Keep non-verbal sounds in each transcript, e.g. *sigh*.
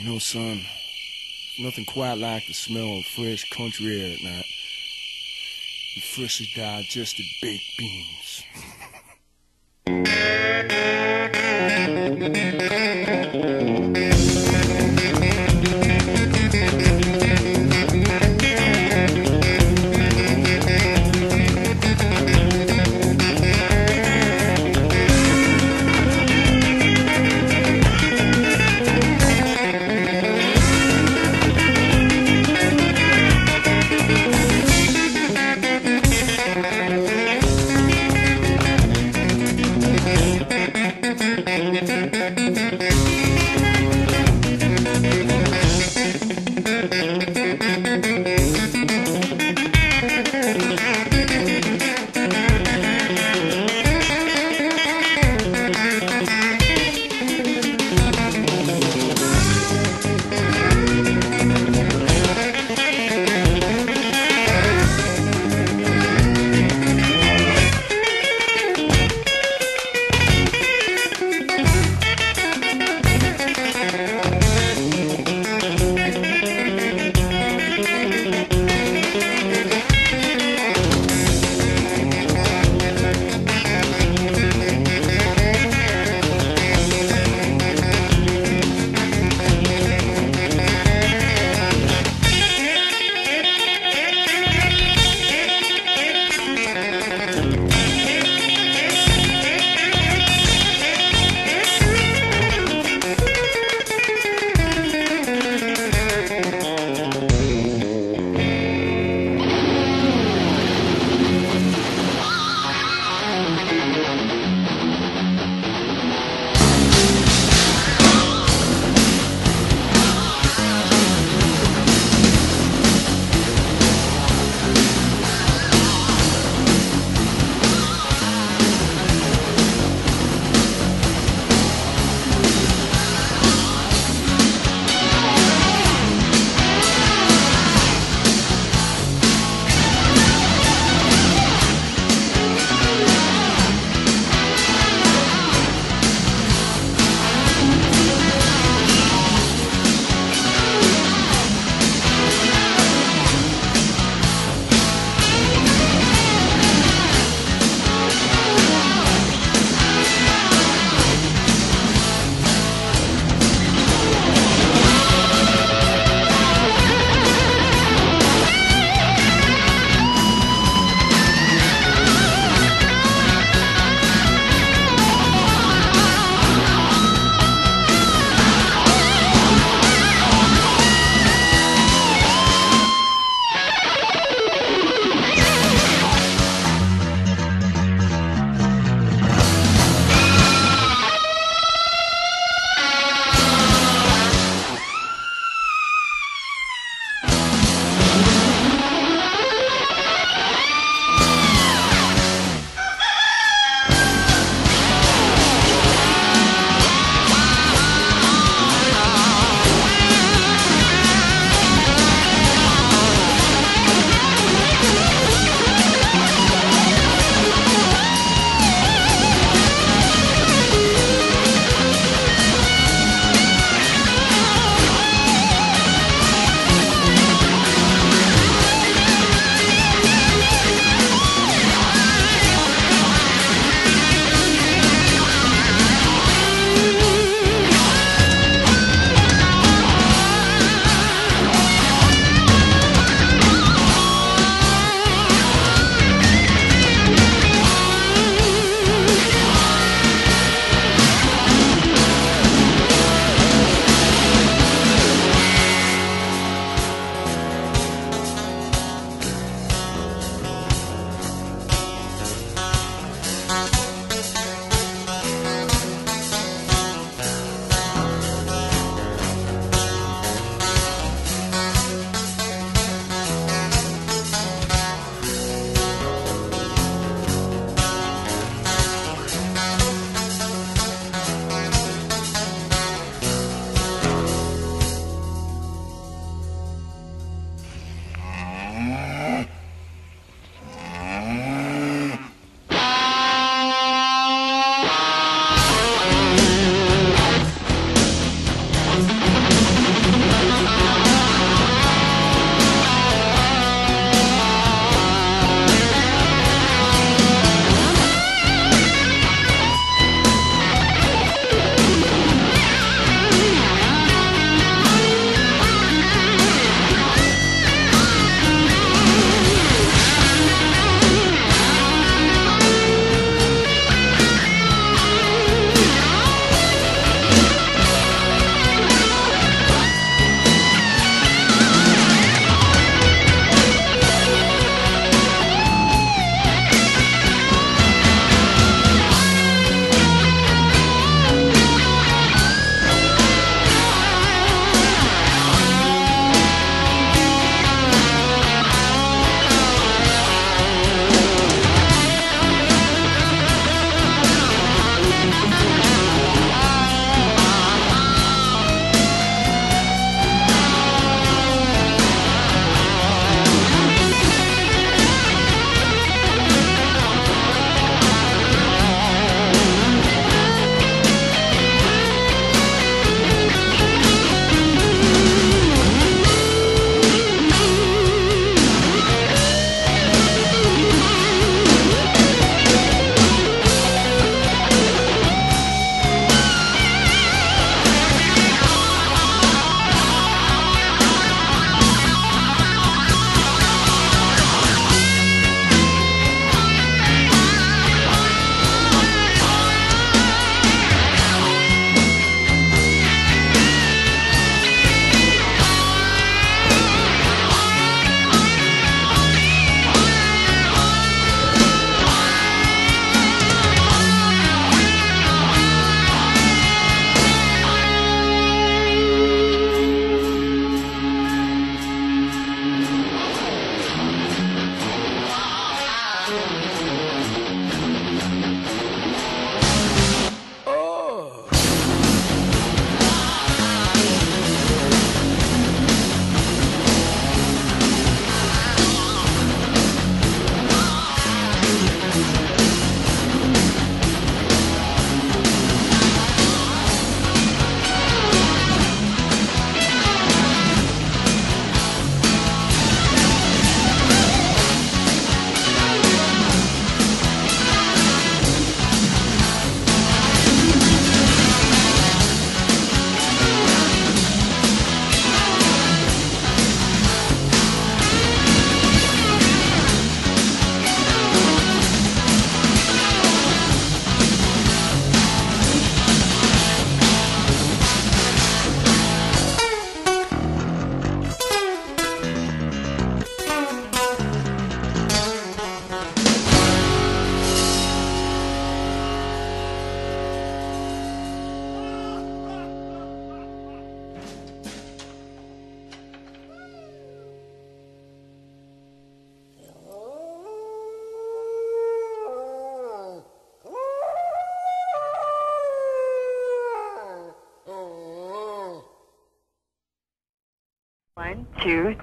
You know, son, nothing quite like the smell of fresh country air at night. And freshly digested baked beans. *laughs*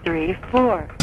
three, four.